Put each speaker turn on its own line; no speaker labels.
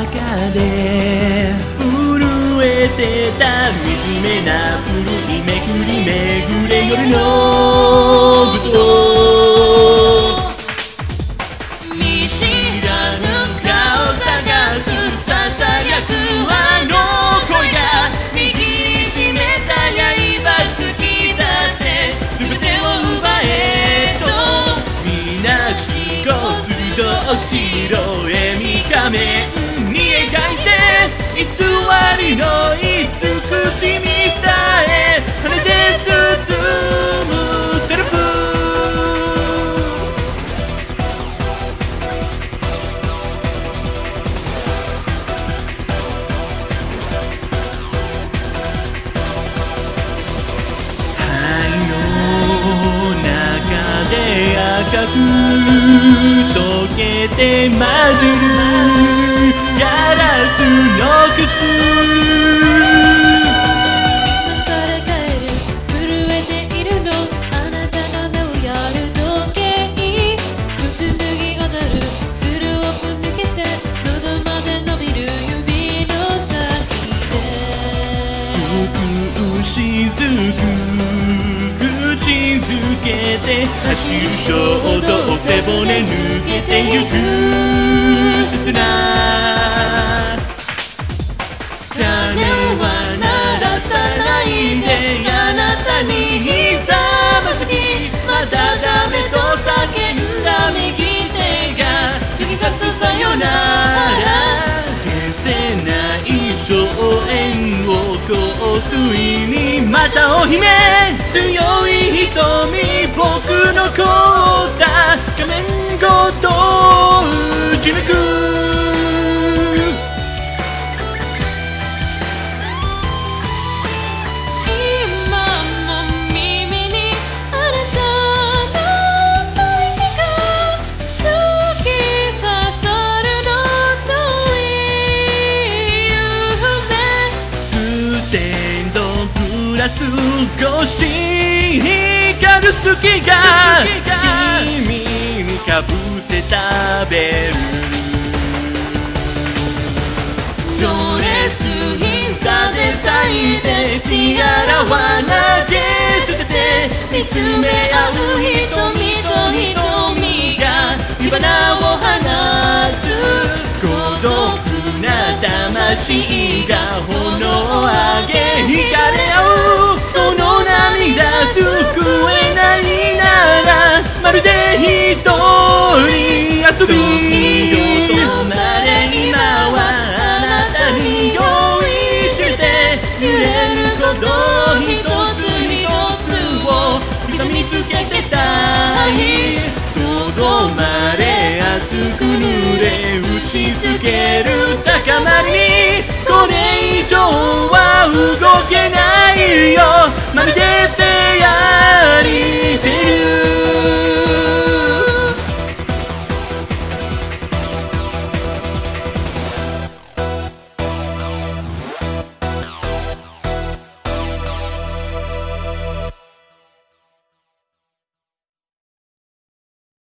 で
震えてた惨めな古いめくりめぐれ夜の舞踏
見知らぬ顔探すささやくあの声が握りしめた刃突き立て全てを奪えと
みなしこすと白え偽りの慈しみさえ羽で包むセルフ。灰の中で赤く溶けて混じる。ガラスの靴
今さら帰る震えているのあなたが目をやる時計靴脱ぎ踊るスルーを抜けて喉まで伸びる指の先で
少しずくげて走る衝動背骨抜けてゆく。切な
い。
園を香水にまたお姫強い瞳僕の凍った。画面ごと打ち抜くス越し光る月が君にかぶせたベル
ドレス膝で咲いてティアラは投げ捨てて見つめ合う瞳と瞳が火花を放つ。
孤独な魂が一人遊びよ止まれ今はあなたに用意して揺れること一つ一つを刻みつけてたいとどまれ熱く濡れ打ちつける高まりこれ以上は動けないよまるで